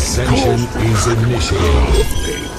Ascension is initiated.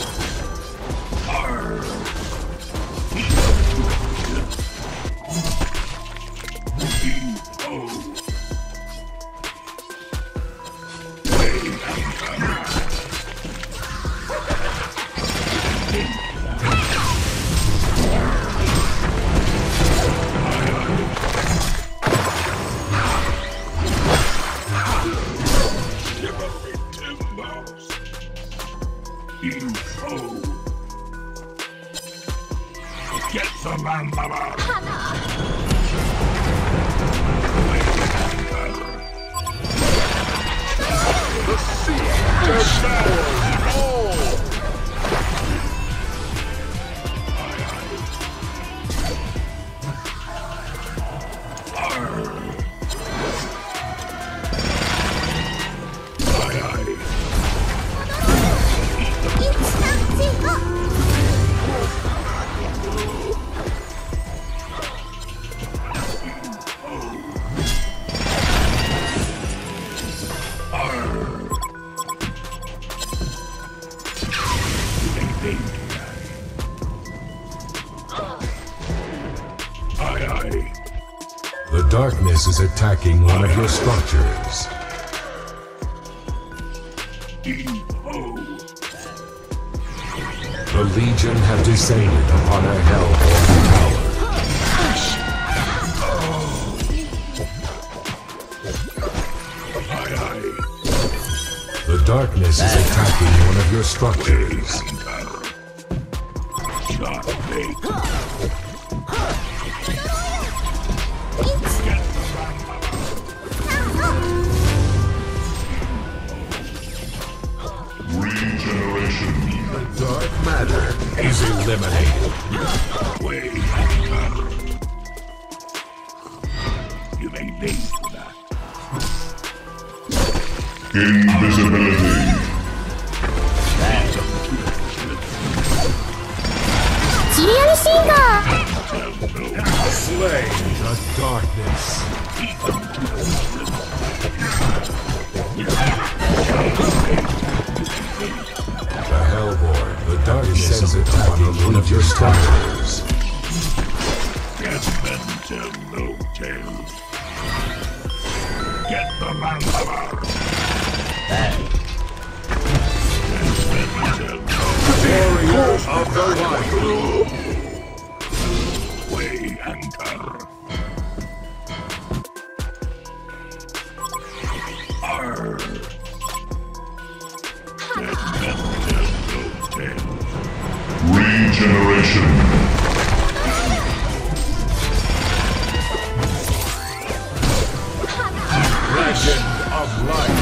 Get the man, darkness is attacking one of your structures. The Legion have descended upon a Hellbourne tower. The darkness is attacking one of your structures. Not late. Is eliminated. Anchor. You may for that. Invisibility. Of your structures. Get them tell no tales. Get the manpower. Get them tell Warriors of the light. way Regeneration. Legend of light.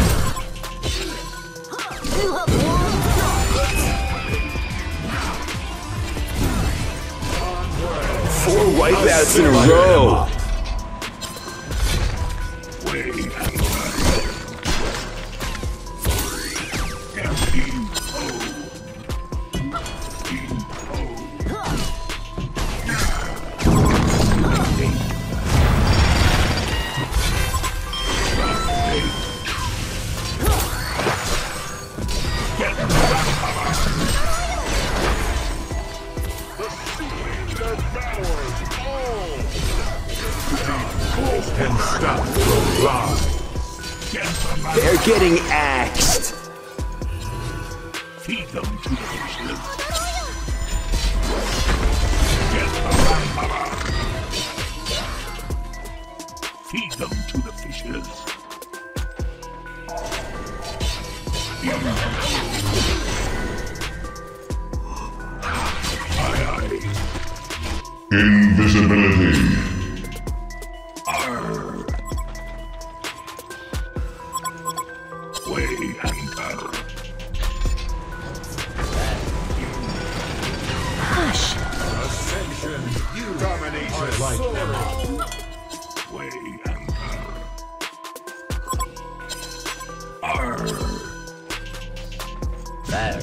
Four wipeouts in a row. Can stop the rise. Get the man. They're getting axed. Feed them to the fishes. Get the manpower. Feed them to the fishes. Invisibility. Emperor. Arr. There.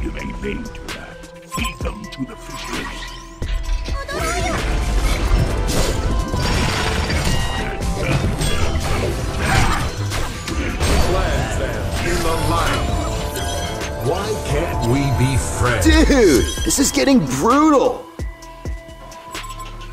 You may to that. Feed them to the fishes. Why can't we be friends? Dude, this is getting brutal.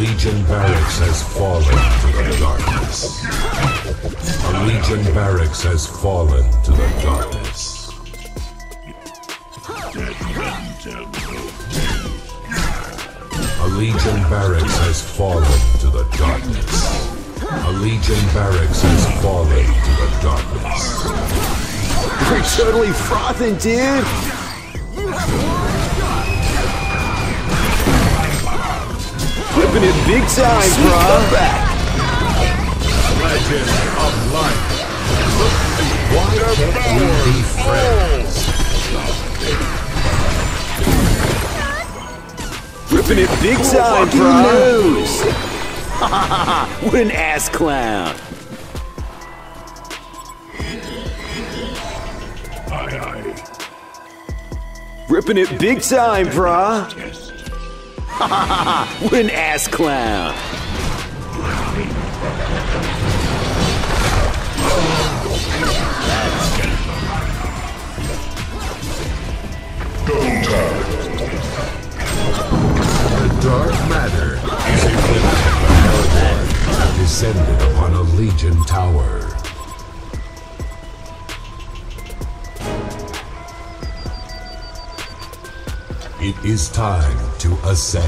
Legion barracks has fallen to the darkness. A Legion barracks has fallen to the darkness. A Legion barracks has fallen to the darkness. A Legion barracks has fallen to the darkness. You're totally frothing, dude. Flipping it big time, bro. Legend of can't we be friends? Flipping it big time, bro. what an ass clown. Ripping it big time, brah. What an ass clown. The dark matter is descended upon a Legion tower. It is time to ascend.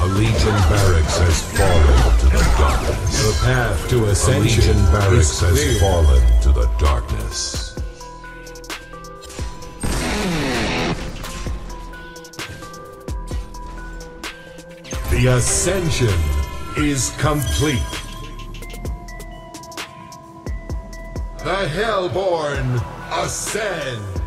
A Legion barracks has fallen to the darkness. The path to ascension a Legion barracks has fallen to the darkness. The ascension is complete. The Hellbourne ascend.